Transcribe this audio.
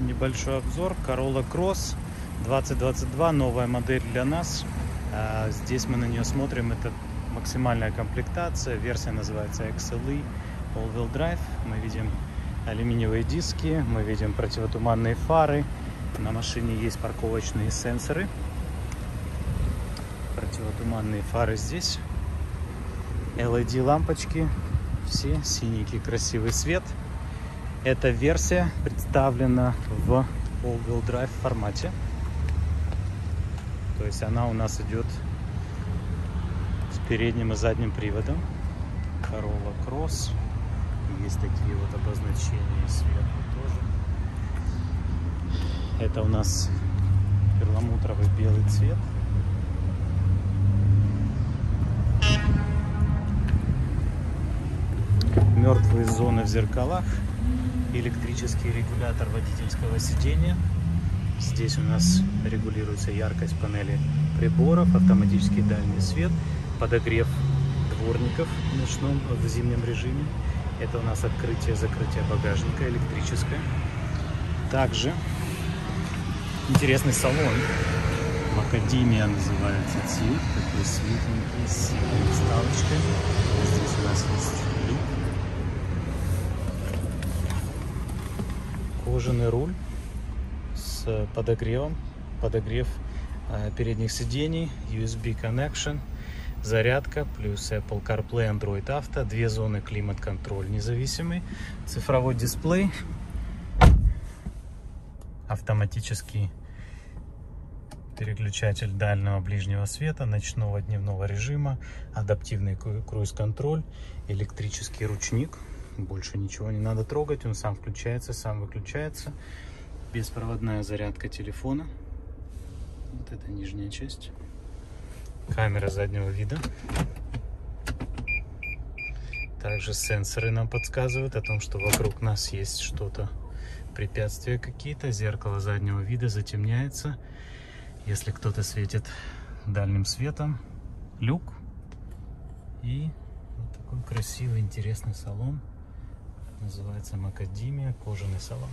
Небольшой обзор. Corolla Cross 2022. Новая модель для нас. А, Здесь мы на нее смотрим. Это максимальная комплектация. Версия называется XLE All-Wheel Drive. Мы видим алюминиевые диски. Мы видим противотуманные фары. На машине есть парковочные сенсоры. Противотуманные фары здесь. LED лампочки. Все синенький красивый свет. Эта версия представлена в all-wheel drive формате. То есть она у нас идет с передним и задним приводом. Corolla Cross. Есть такие вот обозначения сверху тоже. Это у нас перламутровый белый цвет. Мертвые зоны в зеркалах электрический регулятор водительского сидения. Здесь у нас регулируется яркость панели приборов, автоматический дальний свет, подогрев дворников в ночном, в зимнем режиме. Это у нас открытие-закрытие багажника электрическое. Также интересный салон. Макадимия называется цвет. Такой светленький, с синей вставочкой. Здесь у нас есть люк кожаный руль с подогревом, подогрев э, передних сидений, USB connection, зарядка, плюс Apple CarPlay, Android Auto, две зоны климат-контроль независимый, цифровой дисплей, автоматический переключатель дальнего ближнего света, ночного дневного режима, адаптивный круиз-контроль, электрический ручник, больше ничего не надо трогать, он сам включается, сам выключается. Беспроводная зарядка телефона. Вот это нижняя часть. Камера заднего вида. Также сенсоры нам подсказывают о том, что вокруг нас есть что-то, препятствия какие-то. Зеркало заднего вида затемняется, если кто-то светит дальним светом. Люк. И вот такой красивый, интересный салон. Называется Макадимия, кожаный салон.